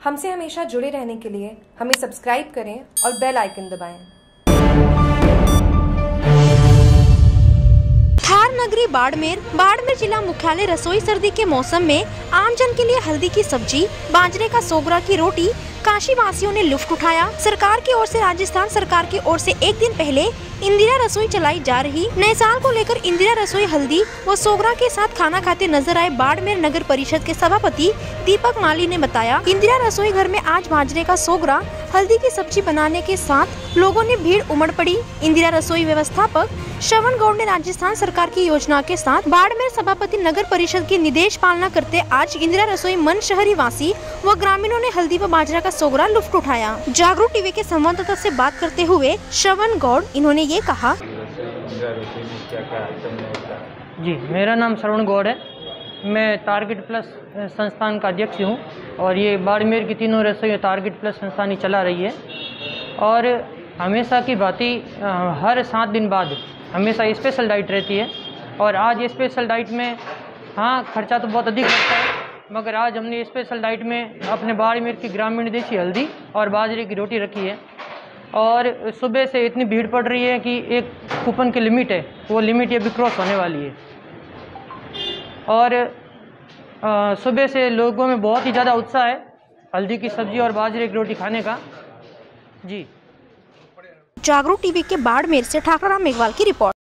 हमसे हमेशा जुड़े रहने के लिए हमें सब्सक्राइब करें और बेल आइकन दबाएँ। थार नगरी बाड़मेर बाड़मेर जिला मुख्यालय रसोई सर्दी के मौसम में आमजन के लिए हल्दी की सब्ज़ी, बाजरे का सोगरा की रोटी काशी वासियों ने लुफ्त उठाया। सरकार की ओर से, राजस्थान सरकार की ओर से एक दिन पहले इंदिरा रसोई चलाई जा रही। नए साल को लेकर इंदिरा रसोई हल्दी व सोगरा के साथ खाना खाते नज़र आए बाड़मेर नगर परिषद के सभापति दीपक माली ने बताया इंदिरा रसोई घर में आज बाजरे का सोगरा, हल्दी की सब्ज़ी बनाने के साथ लोगों ने भीड़ उमड़ पड़ी। इंदिरा रसोई व्यवस्थापक श्रवण गौड़ ने राजस्थान सरकार की योजना के साथ बाड़मेर सभापति नगर परिषद की निर्देश पालना करते आज इंदिरा रसोई मन शहरी वासी व ग्रामीणों ने हल्दी व बाजरा सोगरा लुफ्त उठाया। जागरूक टीवी के संवाददाता से बात करते हुए श्रवण गौड़, इन्होंने ये कहा। होता जी, मेरा नाम श्रवण गौड़ है। मैं टारगेट प्लस संस्थान का अध्यक्ष हूँ और ये बाड़मेर की तीनों रसोई टारगेट प्लस संस्थान ही चला रही है। और हमेशा की भांति हर सात दिन बाद हमेशा स्पेशल डाइट रहती है। और आज स्पेशल डाइट में हाँ खर्चा तो बहुत अधिक लगता है। मगर आज हमने स्पेशल डाइट में अपने बाड़मेर की ग्रामीण देसी हल्दी और बाजरे की रोटी रखी है। और सुबह से इतनी भीड़ पड़ रही है कि एक कूपन की लिमिट है, वो लिमिट ये भी क्रॉस होने वाली है। और सुबह से लोगों में बहुत ही ज़्यादा उत्साह है हल्दी की सब्ज़ी और बाजरे की रोटी खाने का। जी। जागरूक टीवी के बाड़मेर से ठाकरा मेघवाल की रिपोर्ट।